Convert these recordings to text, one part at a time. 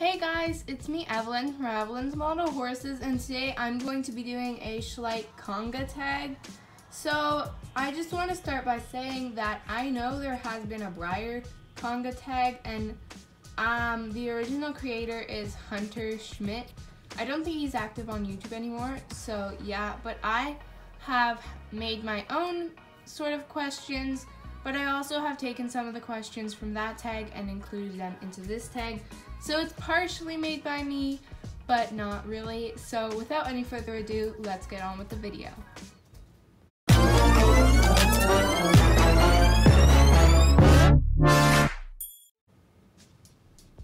Hey guys, it's me Evelyn from Evelyn's Model Horses and today I'm going to be doing a Schleich Conga tag. So I just want to start by saying that I know there has been a Breyer Conga tag and um, the original creator is Hunter Schmidt. I don't think he's active on YouTube anymore, so yeah, but I have made my own sort of questions but I also have taken some of the questions from that tag and included them into this tag. So it's partially made by me, but not really. So without any further ado, let's get on with the video.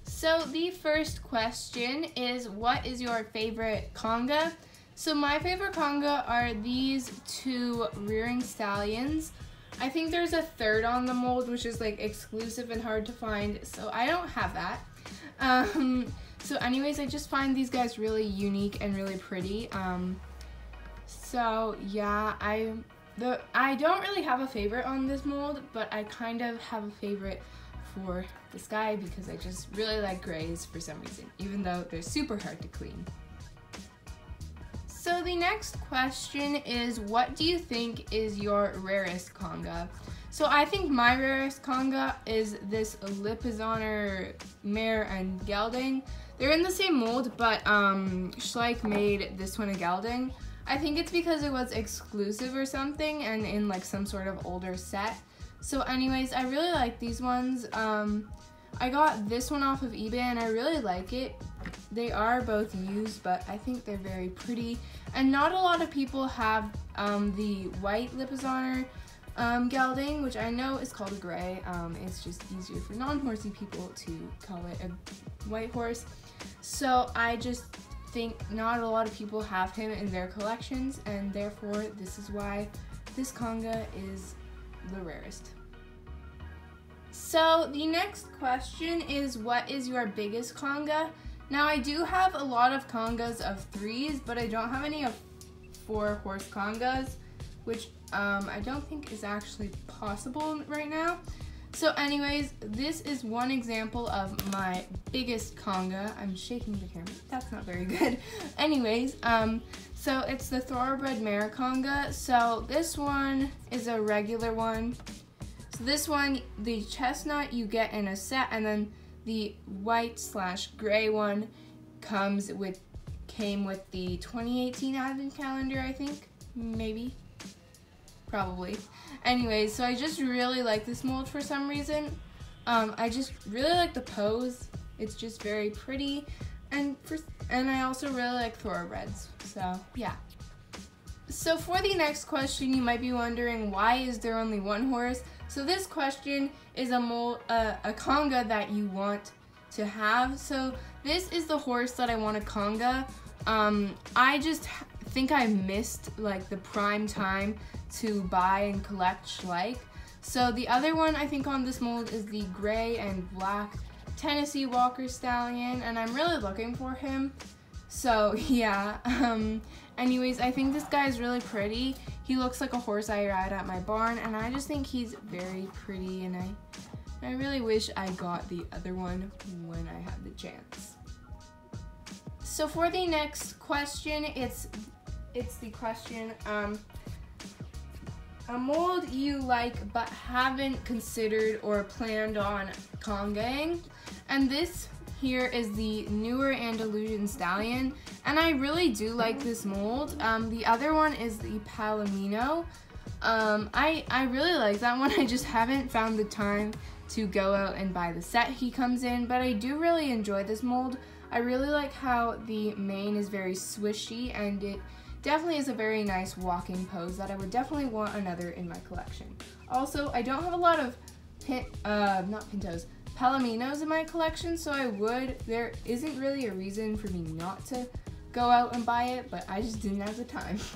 So the first question is, what is your favorite conga? So my favorite conga are these two rearing stallions. I think there's a third on the mold, which is like exclusive and hard to find, so I don't have that. Um, so anyways, I just find these guys really unique and really pretty. Um, so yeah, I the I don't really have a favorite on this mold, but I kind of have a favorite for this guy because I just really like grays for some reason, even though they're super hard to clean. So the next question is, what do you think is your rarest conga? So I think my rarest conga is this Lipizzaner Mare and Gelding. They're in the same mold, but um, Schleich made this one a Gelding. I think it's because it was exclusive or something and in like some sort of older set. So anyways, I really like these ones. Um, I got this one off of eBay and I really like it. They are both used, but I think they're very pretty. And not a lot of people have um, the white Lipizzaner um, gelding, which I know is called a gray. Um, it's just easier for non-horsey people to call it a white horse. So I just think not a lot of people have him in their collections, and therefore this is why this conga is the rarest. So the next question is what is your biggest conga? Now I do have a lot of congas of threes, but I don't have any of four horse congas, which um, I don't think is actually possible right now. So anyways, this is one example of my biggest conga. I'm shaking the camera, that's not very good. anyways, um, so it's the Thoroughbred Mare conga. So this one is a regular one. So this one, the chestnut you get in a set and then the white slash gray one comes with came with the 2018 advent calendar, I think. Maybe. Probably. Anyways, so I just really like this mold for some reason. Um, I just really like the pose. It's just very pretty. And for, and I also really like thoroughbreds. So, yeah. So for the next question, you might be wondering, why is there only one horse? So this question is a, mold uh, a conga that you want to have. So this is the horse that I want a conga. Um, I just think I missed like the prime time to buy and collect Schleich. So the other one I think on this mold is the gray and black Tennessee Walker Stallion and I'm really looking for him. So yeah, um, anyways, I think this guy is really pretty. He looks like a horse I ride at my barn, and I just think he's very pretty, and I, I really wish I got the other one when I had the chance. So for the next question, it's it's the question, um, a mold you like but haven't considered or planned on congaing. And this here is the newer Andalusian Stallion, and I really do like this mold. Um, the other one is the Palomino. Um, I, I really like that one, I just haven't found the time to go out and buy the set he comes in, but I do really enjoy this mold. I really like how the mane is very swishy, and it definitely is a very nice walking pose that I would definitely want another in my collection. Also, I don't have a lot of pin, uh, not pintos, Palominos in my collection, so I would. There isn't really a reason for me not to go out and buy it, but I just didn't have the time.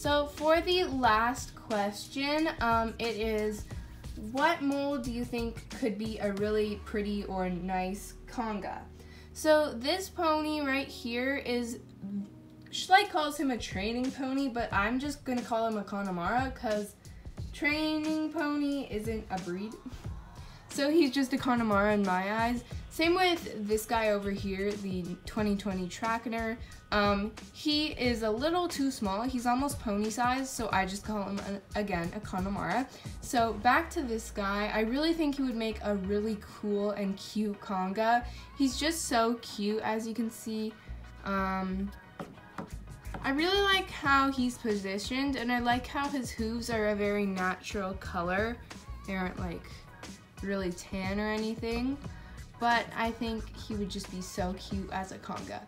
So for the last question, um, it is, what mold do you think could be a really pretty or nice conga? So this pony right here is, Schleich calls him a training pony, but I'm just gonna call him a Connemara because training pony isn't a breed. So he's just a Connemara in my eyes. Same with this guy over here, the 2020 Trakehner. Um, he is a little too small. He's almost pony size, so I just call him, a, again, a Connemara. So back to this guy. I really think he would make a really cool and cute Conga. He's just so cute, as you can see. Um, I really like how he's positioned, and I like how his hooves are a very natural color. They aren't like really tan or anything but I think he would just be so cute as a conga.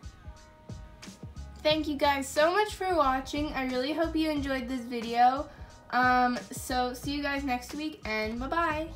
Thank you guys so much for watching. I really hope you enjoyed this video. Um, so see you guys next week and bye-bye.